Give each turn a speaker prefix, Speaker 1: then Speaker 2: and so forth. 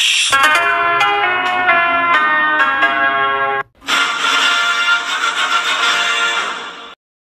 Speaker 1: Fresh.